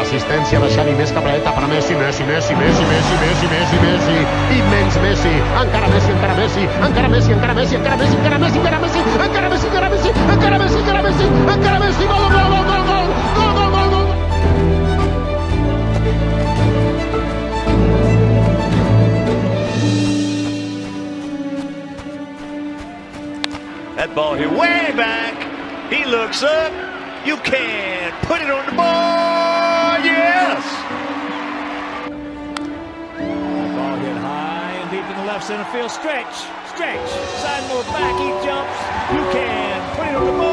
l'assistència de Xavi més per Messi, Messi, Messi, Messi, Messi, Messi, Messi, Messi, Messi, encara Messi, encara Messi, encara Messi, encara Messi, encara Messi, encara Messi, encara Messi, encara Messi, encara Messi, encara Messi, encara Messi, encara Messi, gol, gol, gol, gol, gol. That ball here way back. He looks up. You can't put it on the ball. In the left center field. Stretch, stretch. Side move back. He jumps. You can put it on the ball.